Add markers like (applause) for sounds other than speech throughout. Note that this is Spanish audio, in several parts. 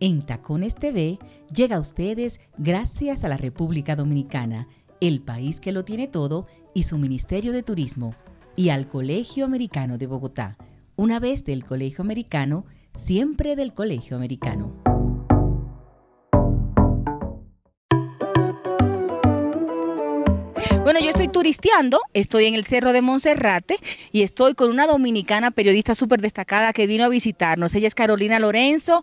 en Tacones TV llega a ustedes gracias a la República Dominicana, el país que lo tiene todo, y su Ministerio de Turismo, y al Colegio Americano de Bogotá. Una vez del Colegio Americano, siempre del Colegio Americano. Bueno, yo estoy turisteando, estoy en el Cerro de Monserrate y estoy con una dominicana periodista súper destacada que vino a visitarnos. Ella es Carolina Lorenzo,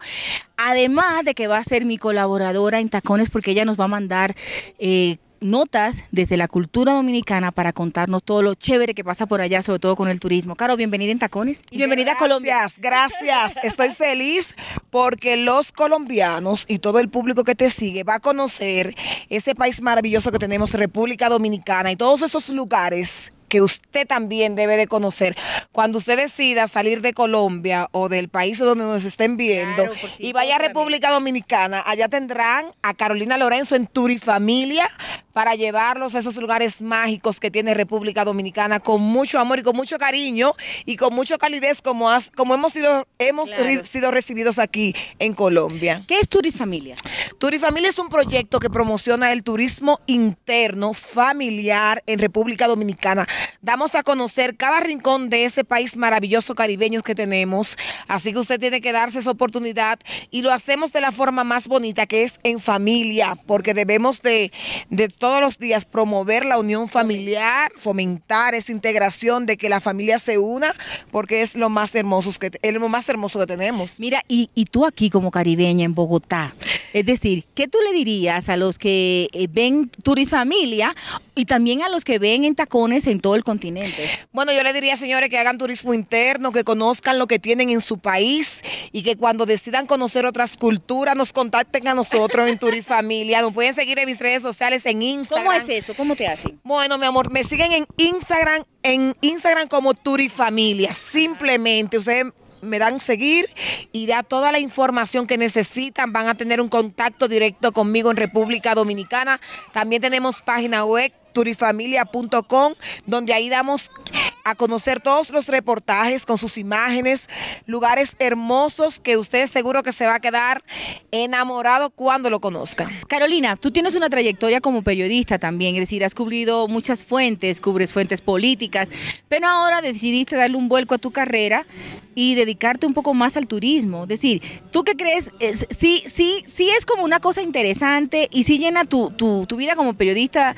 además de que va a ser mi colaboradora en Tacones porque ella nos va a mandar eh, notas desde la cultura dominicana para contarnos todo lo chévere que pasa por allá, sobre todo con el turismo. Caro, bienvenida en Tacones y bienvenida a Colombia. Gracias, gracias. Estoy feliz porque los colombianos y todo el público que te sigue va a conocer ese país maravilloso que tenemos, República Dominicana, y todos esos lugares que usted también debe de conocer. Cuando usted decida salir de Colombia o del país donde nos estén viendo y vaya a República Dominicana, allá tendrán a Carolina Lorenzo en Turifamilia para llevarlos a esos lugares mágicos que tiene República Dominicana con mucho amor y con mucho cariño y con mucha calidez como, como hemos, sido, hemos sido recibidos aquí en Colombia. ¿Qué es Turifamilia? Turifamilia es un proyecto que promociona el turismo interno familiar en República Dominicana Damos a conocer cada rincón de ese país maravilloso caribeño que tenemos. Así que usted tiene que darse esa oportunidad y lo hacemos de la forma más bonita que es en familia, porque debemos de, de todos los días promover la unión familiar, fomentar esa integración de que la familia se una, porque es lo más hermoso que, es lo más hermoso que tenemos. Mira, y, y tú aquí como caribeña en Bogotá, es decir, ¿qué tú le dirías a los que eh, ven Turisfamilia y también a los que ven en tacones en todo el continente. Bueno, yo le diría, señores, que hagan turismo interno, que conozcan lo que tienen en su país y que cuando decidan conocer otras culturas nos contacten a nosotros en Turifamilia. Nos pueden seguir en mis redes sociales en Instagram. ¿Cómo es eso? ¿Cómo te hacen? Bueno, mi amor, me siguen en Instagram, en Instagram como Turifamilia. Simplemente, ustedes me dan seguir y da toda la información que necesitan. Van a tener un contacto directo conmigo en República Dominicana. También tenemos página web turifamilia.com, donde ahí damos a conocer todos los reportajes con sus imágenes, lugares hermosos que usted seguro que se va a quedar enamorado cuando lo conozca. Carolina, tú tienes una trayectoria como periodista también, es decir, has cubrido muchas fuentes, cubres fuentes políticas, pero ahora decidiste darle un vuelco a tu carrera y dedicarte un poco más al turismo. Es decir, ¿tú qué crees? Sí, sí, sí es como una cosa interesante y sí llena tu, tu, tu vida como periodista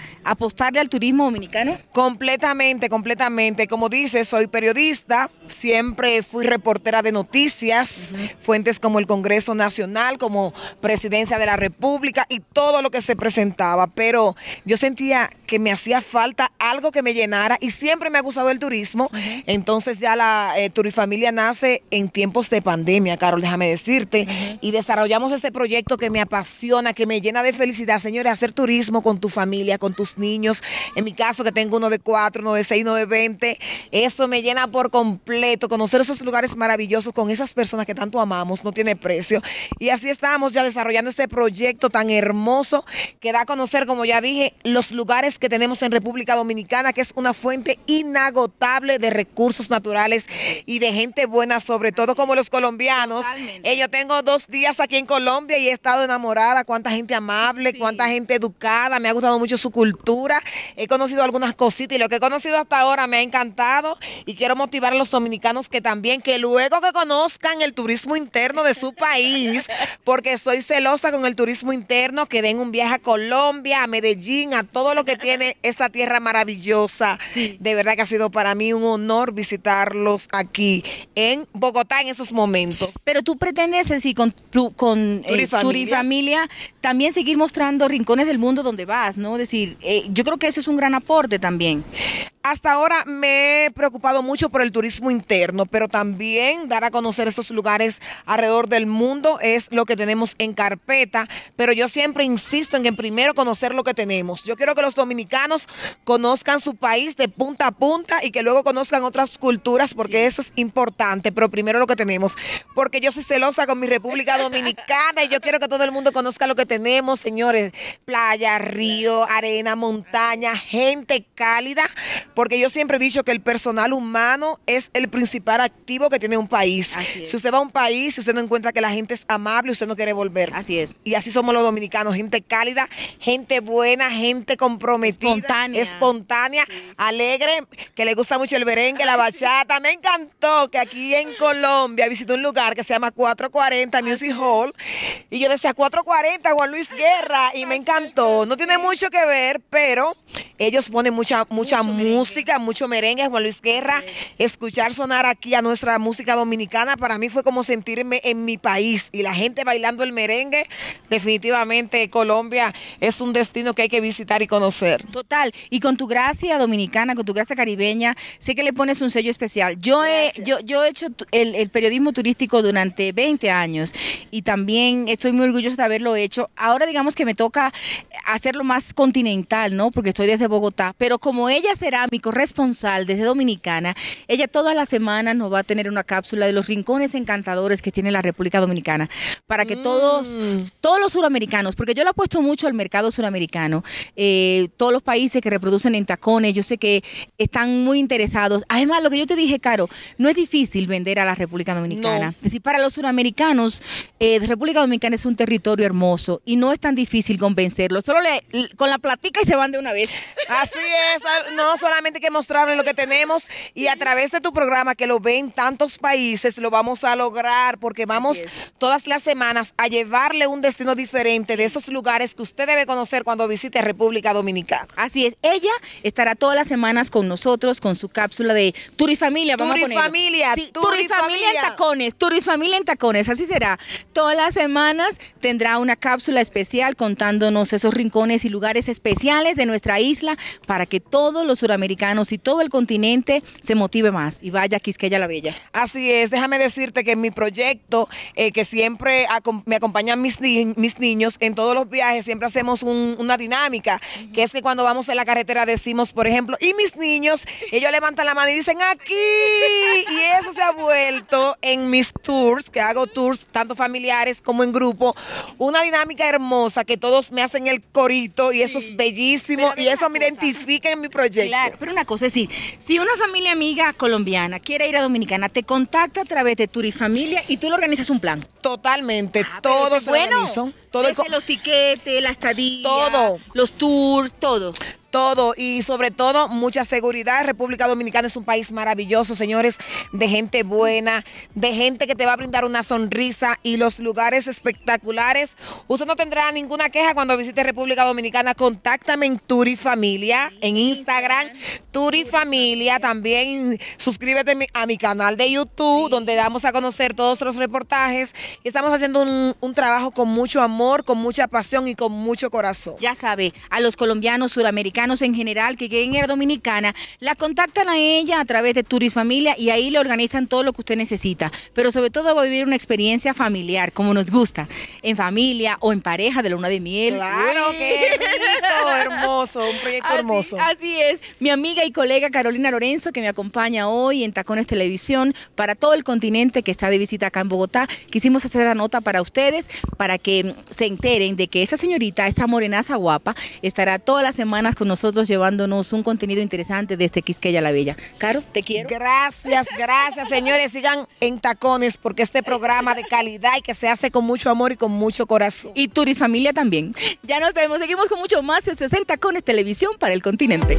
al turismo dominicano. Completamente, completamente como dices, soy periodista, siempre fui reportera de noticias, fuentes como el Congreso Nacional, como Presidencia de la República y todo lo que se presentaba, pero yo sentía que me hacía falta algo que me llenara y siempre me ha gustado el turismo, entonces ya la eh, Turifamilia nace en tiempos de pandemia, Carol, déjame decirte, y desarrollamos ese proyecto que me apasiona, que me llena de felicidad, señores, hacer turismo con tu familia, con tus niños, en mi caso que tengo uno de cuatro, uno de seis, uno de veinte, eso me llena por completo. Conocer esos lugares maravillosos con esas personas que tanto amamos no tiene precio. Y así estamos ya desarrollando este proyecto tan hermoso que da a conocer, como ya dije, los lugares que tenemos en República Dominicana, que es una fuente inagotable de recursos naturales y de gente buena, sobre todo como los colombianos. Eh, yo tengo dos días aquí en Colombia y he estado enamorada. Cuánta gente amable, cuánta gente educada. Me ha gustado mucho su cultura. He conocido algunas cositas y lo que he conocido hasta ahora me ha encantado y quiero motivar a los dominicanos que también, que luego que conozcan el turismo interno de su (laughs) país, porque soy celosa con el turismo interno, que den un viaje a Colombia, a Medellín, a todo lo que tiene esta tierra maravillosa. De verdad que ha sido para mí un honor visitarlos aquí en Bogotá en esos momentos. Pero tú pretendes decir con, con eh, Turifamilia también seguir mostrando rincones del mundo donde vas, ¿no? Es decir, eh, yo creo que eso es un gran aporte también. Hasta ahora me he preocupado mucho por el turismo interno, pero también dar a conocer esos lugares alrededor del mundo es lo que tenemos en carpeta. Pero yo siempre insisto en que primero conocer lo que tenemos. Yo quiero que los dominicanos conozcan su país de punta a punta y que luego conozcan otras culturas, porque eso es importante. Pero primero lo que tenemos, porque yo soy celosa con mi República (laughs) Dominicana y yo quiero que todo el mundo conozca lo que tenemos, señores. Playa, río, arena, montaña, gente cálida porque yo siempre he dicho que el personal humano es el principal activo que tiene un país. Si usted va a un país, si usted no encuentra que la gente es amable, usted no quiere volver. Así es. Y así somos los dominicanos, gente cálida, gente buena, gente comprometida, espontánea, espontánea alegre, que le gusta mucho el merengue, la bachata. Me encantó que aquí en Colombia visité un lugar que se llama 440 Music Hall y yo decía 440 Juan Luis Guerra y me encantó. No tiene mucho que ver, pero ellos ponen mucha mucha música, mucho merengue, Juan Luis Guerra. Escuchar sonar aquí a nuestra música dominicana para mí fue como sentirme en mi país y la gente bailando el merengue. Definitivamente Colombia es un destino que hay que visitar y conocer. Total. Y con tu gracia dominicana, con tu gracia caribeña, sé que le pones un sello especial. Yo he, yo, yo he hecho el, periodismo turístico durante 20 años y también estoy muy orgullosa de haberlo hecho. Ahora digamos que me toca hacerlo más continental, ¿no? Porque estoy desde Bogotá. Pero como ella será mi corresponsal desde Dominicana, ella todas las semanas nos va a tener una cápsula de los rincones encantadores que tiene la República Dominicana para que todos, mm. todos los suramericanos, porque yo le apuesto mucho al mercado suramericano, eh, todos los países que reproducen en tacones, yo sé que están muy interesados. Además, lo que yo te dije, Caro, no es difícil vender a la República Dominicana. Es decir, para los suramericanos, eh, República Dominicana es un territorio hermoso y no es tan difícil convencerlos. Solo le, con la platica y se van de una vez. Así es, no solamente hay que mostrarles lo que tenemos y a través de tu programa que lo ven tantos países, lo vamos a lograr porque vamos todas las semanas a llevarle un destino diferente de esos lugares que usted debe conocer cuando visite República Dominicana. Así es, ella estará todas las semanas con nosotros con su cápsula de Turifamilia. Vamos Turifamilia, Turifamilia en tacones, Turifamilia en tacones, así será. Todas las semanas tendrá una cápsula especial contándonos esos rincones y lugares especiales de nuestra isla para que todos los suramericanos y todo el continente se motive más. Y vaya a Quisqueya la Bella. Así es, déjame decirte que en mi proyecto, eh, que siempre me acompañan mis, mis niños en todos los viajes, siempre hacemos una dinámica, que es que cuando vamos en la carretera decimos, por ejemplo, y mis niños, ellos levantan la mano y dicen aquí, y eso se ha vuelto en mis tours, que hago tours tanto familiares como en grupo, una dinámica hermosa que todos me hacen el corito y eso es bellísimo y eso me identifica en mi proyecto. Claro, pero una cosa es decir, si una familia amiga colombiana quiere ir a Dominicana, te contacta a través de Turifamilia y tú le organizas un plan. Totalmente, ah, todo se bueno, todo los tiquetes, la estadía, todo, los tours, todo todo y sobre todo mucha seguridad. República Dominicana es un país maravilloso, señores, de gente buena, de gente que te va a brindar una sonrisa y los lugares espectaculares. Usted no tendrá ninguna queja cuando visite República Dominicana. Contáctame en Turi Familia, en Instagram, Turi Familia. También suscríbete a mi canal de YouTube, donde damos a conocer todos los reportajes. Estamos haciendo un, un trabajo con mucho amor, con mucha pasión y con mucho corazón. Ya sabe, a los colombianos, suramericanos, en general que quieren ir a Dominicana, la contactan a ella a través de Turis Familia y ahí le organizan todo lo que usted necesita. Pero sobre todo va a vivir una experiencia familiar, como nos gusta, en familia o en pareja de luna de miel. Claro, qué rico, hermoso, un proyecto (laughs) hermoso. Así es. Mi amiga y colega Carolina Lorenzo, que me acompaña hoy en Tacones Televisión, para todo el continente que está de visita acá en Bogotá, quisimos hacer la nota para ustedes, para que se enteren de que esa señorita, esa morenaza guapa, estará todas las semanas con nosotros llevándonos un contenido interesante desde Quisqueya la Bella. Caro, te quiero. Gracias, gracias, señores. Sigan en tacones porque este programa de calidad y que se hace con mucho amor y con mucho corazón. Y Turis Familia también. Ya nos vemos, seguimos con mucho más. Esto es en Tacones Televisión para el continente.